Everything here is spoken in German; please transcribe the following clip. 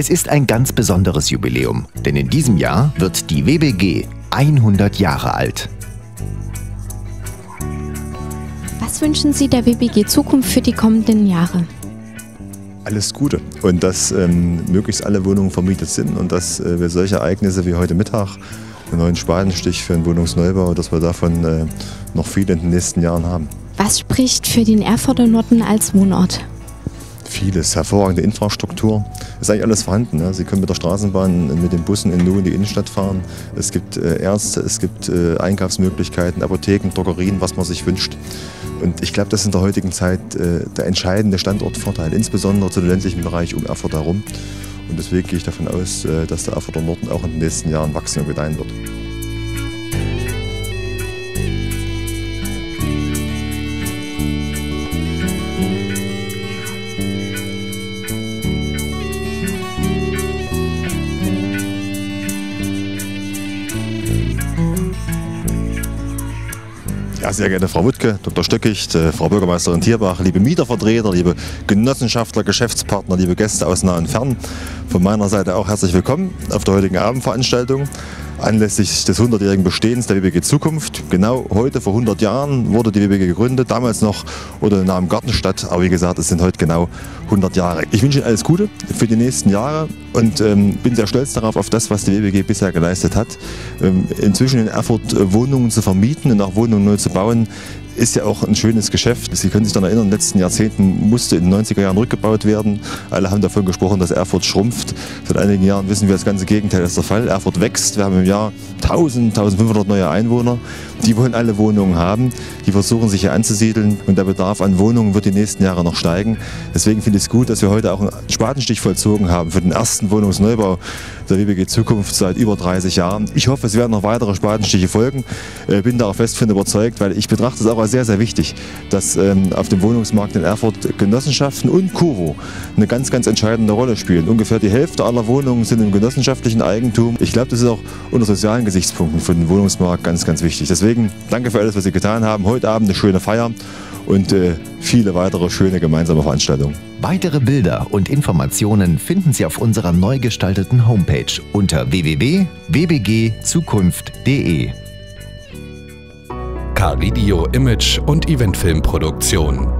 Es ist ein ganz besonderes Jubiläum, denn in diesem Jahr wird die WBG 100 Jahre alt. Was wünschen Sie der WBG Zukunft für die kommenden Jahre? Alles Gute und dass ähm, möglichst alle Wohnungen vermietet sind und dass äh, wir solche Ereignisse wie heute Mittag, einen neuen Spatenstich für den Wohnungsneubau, dass wir davon äh, noch viele in den nächsten Jahren haben. Was spricht für den Erfurter Norden als Wohnort? Vieles, hervorragende Infrastruktur. Ist eigentlich alles vorhanden. Ne? Sie können mit der Straßenbahn, mit den Bussen in Nu in die Innenstadt fahren. Es gibt äh, Ärzte, es gibt äh, Einkaufsmöglichkeiten, Apotheken, Drogerien, was man sich wünscht. Und ich glaube, das ist in der heutigen Zeit äh, der entscheidende Standortvorteil, insbesondere zu dem ländlichen Bereich um Erfurt herum. Und deswegen gehe ich davon aus, äh, dass der Erfurter Norden auch in den nächsten Jahren wachsen und gedeihen wird. Ja, sehr geehrte Frau Wuttke, Dr. Stöckicht, äh, Frau Bürgermeisterin Tierbach, liebe Mietervertreter, liebe Genossenschaftler, Geschäftspartner, liebe Gäste aus nah und fern. Von meiner Seite auch herzlich willkommen auf der heutigen Abendveranstaltung anlässlich des 100-jährigen Bestehens der WBG Zukunft. Genau heute, vor 100 Jahren, wurde die WBG gegründet, damals noch unter dem Namen Gartenstadt, aber wie gesagt, es sind heute genau 100 Jahre. Ich wünsche Ihnen alles Gute für die nächsten Jahre und ähm, bin sehr stolz darauf, auf das, was die WBG bisher geleistet hat. Ähm, inzwischen in Erfurt Wohnungen zu vermieten und auch Wohnungen neu zu bauen, ist ja auch ein schönes Geschäft. Sie können sich daran erinnern, in den letzten Jahrzehnten musste in den 90er Jahren rückgebaut werden. Alle haben davon gesprochen, dass Erfurt schrumpft. Seit einigen Jahren wissen wir, das ganze Gegenteil ist der Fall. Erfurt wächst. Wir haben im Jahr 1000, 1500 neue Einwohner. Die wollen alle Wohnungen haben. Die versuchen sich hier anzusiedeln und der Bedarf an Wohnungen wird die nächsten Jahre noch steigen. Deswegen finde ich es gut, dass wir heute auch einen Spatenstich vollzogen haben für den ersten Wohnungsneubau der WBG Zukunft seit über 30 Jahren. Ich hoffe, es werden noch weitere Spatenstiche folgen. Äh, bin da auch fest von überzeugt, weil ich betrachte es auch als sehr, sehr wichtig, dass ähm, auf dem Wohnungsmarkt in Erfurt Genossenschaften und Kuro eine ganz, ganz entscheidende Rolle spielen. Ungefähr die Hälfte aller Wohnungen sind im genossenschaftlichen Eigentum. Ich glaube, das ist auch unter sozialen Gesichtspunkten für den Wohnungsmarkt ganz, ganz wichtig. Deswegen danke für alles, was Sie getan haben. Heute Abend eine schöne Feier und äh, viele weitere schöne gemeinsame Veranstaltungen. Weitere Bilder und Informationen finden Sie auf unserer neu gestalteten Homepage unter www.wbgzukunft.de. Caridio Image und Eventfilmproduktion